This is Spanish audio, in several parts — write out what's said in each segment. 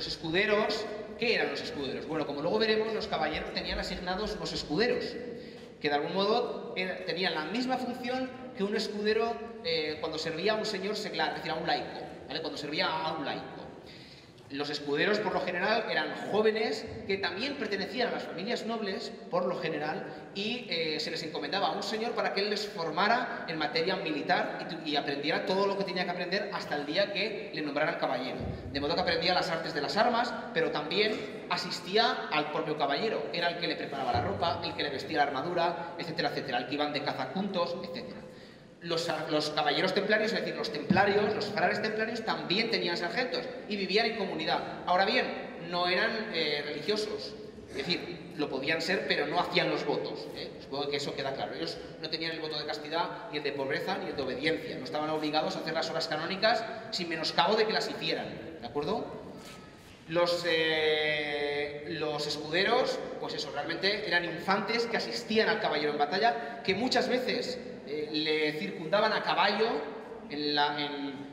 Los escuderos, ¿qué eran los escuderos? Bueno, como luego veremos, los caballeros tenían asignados los escuderos, que de algún modo tenían la misma función que un escudero eh, cuando servía a un señor seglar, es decir, a un laico, ¿vale? cuando servía a un laico. Los escuderos, por lo general, eran jóvenes que también pertenecían a las familias nobles, por lo general, y eh, se les encomendaba a un señor para que él les formara en materia militar y, aprendiera todo lo que tenía que aprender hasta el día que le nombraran caballero. De modo que aprendía las artes de las armas, pero también asistía al propio caballero. Era el que le preparaba la ropa, el que le vestía la armadura, etcétera, etcétera, el que iban de caza juntos, etcétera los, caballeros templarios, es decir, los templarios, los frailes templarios también tenían sargentos y vivían en comunidad. Ahora bien, no eran eh, religiosos, es decir, lo podían ser, pero no hacían los votos. ¿eh? Supongo que eso queda claro. Ellos no tenían el voto de castidad, ni el de pobreza, ni el de obediencia. No estaban obligados a hacer las horas canónicas sin menoscabo de que las hicieran. ¿De acuerdo? Los, eh, los escuderos, pues eso, realmente eran infantes que asistían al caballero en batalla, que muchas veces eh, le circundaban a caballo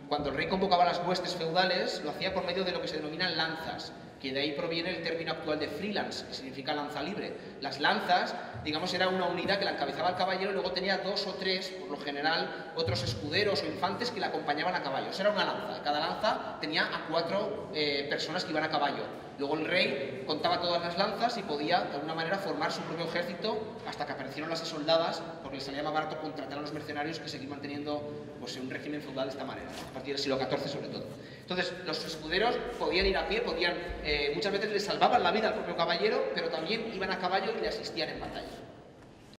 cuando el rey convocaba las huestes feudales, lo hacía por medio de lo que se denominan lanzas, que de ahí proviene el término actual de freelance, que significa lanza libre. Las lanzas, digamos, era una unidad que la encabezaba el caballero y luego tenía dos o tres, por lo general, otros escuderos o infantes que le acompañaban a caballo. Era una lanza. Cada lanza tenía a cuatro eh, personas que iban a caballo. Luego el rey contaba todas las lanzas y podía, de alguna manera, formar su propio ejército hasta que aparecieron las asoldadas, porque les salía más barato contratar a los mercenarios que seguir manteniendo pues, un régimen feudal de esta manera, a partir del siglo XIV sobre todo. Entonces, los escuderos podían ir a pie, podían, eh, muchas veces les salvaban la vida al propio caballero, pero también iban a caballo y le asistían en batalla.